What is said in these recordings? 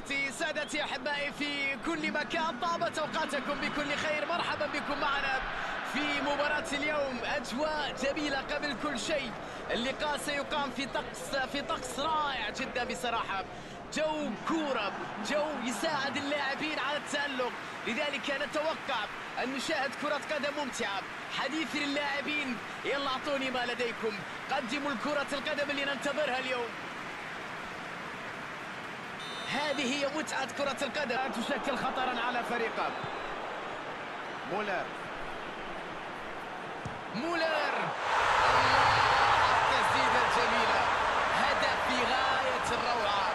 تحياتي سادتي أحبائي في كل مكان. طابت أوقاتكم بكل خير. مرحبا بكم معنا في مباراة اليوم. أجواء جميلة قبل كل شيء. اللقاء سيقام في طقس في طقس رائع جدا بصراحة. جو كورة جو يساعد اللاعبين على التألق. لذلك نتوقع أن نشاهد كرة قدم ممتعة. حديث للاعبين. يلا أعطوني ما لديكم. قدموا الكرة القدم اللي ننتظرها اليوم. هذه هي متعة كرة القدم. تشكل خطرا على فريقه مولر. مولر. التسديدة الجميلة. هدف في غاية الروعة.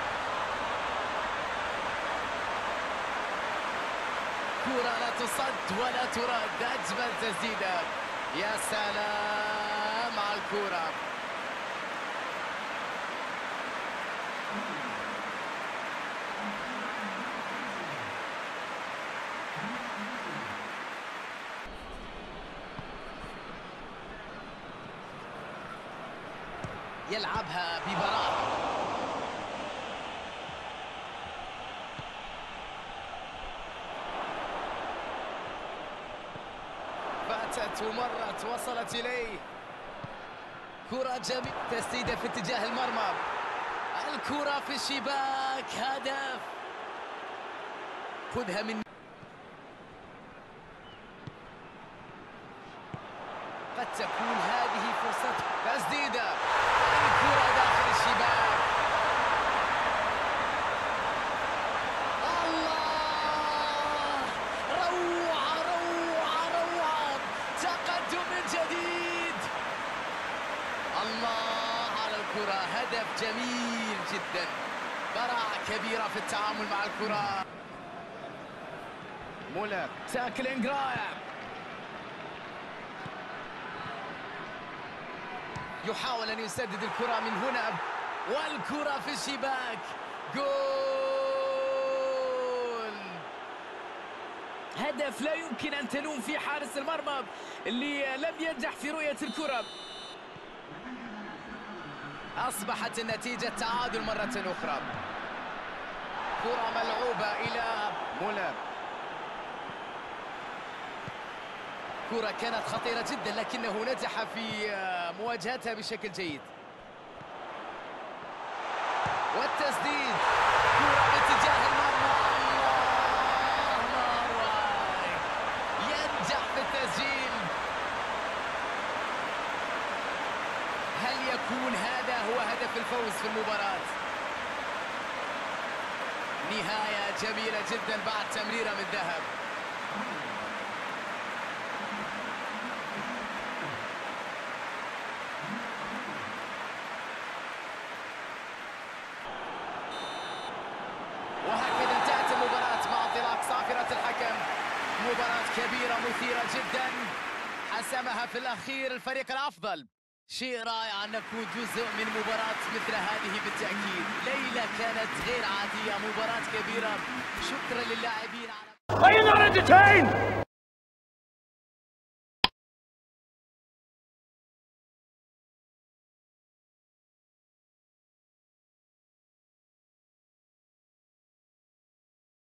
كرة لا تصد ولا ترد. أجمل تسديدة. يا سلام على الكرة. يلعبها ببراعة فاتت ومرت وصلت إليه. كرة جميلة تسديدة في اتجاه المرمى. الكرة في الشباك هدف. خذها من قد تكون الكرة هدف جميل جدا. براعة كبيرة في التعامل مع الكرة. مولر. tackling رائع يحاول أن يسدد الكرة من هنا. والكرة في الشباك. جول. هدف لا يمكن أن تلوم فيه حارس المرمى اللي لم ينجح في رؤية الكرة. أصبحت النتيجة تعادل مرة أخرى. كرة ملعوبة إلى مولر. كرة كانت خطيرة جدا لكنه نجح في مواجهتها بشكل جيد. والتسديد. كرة باتجاه المرمى. الله ينجح في التسجيل. يكون هذا هو هدف الفوز في المباراة. نهاية جميلة جدا بعد تمريرة من ذهب. وهكذا انتهت المباراة مع انطلاق صافرة الحكم. مباراة كبيرة مثيرة جدا. حسمها في الأخير الفريق الأفضل. شيء رائع أن نكون جزء من مباراة مثل هذه بالتأكيد. ليلة كانت غير عادية مباراة كبيرة. شكرا للاعبين على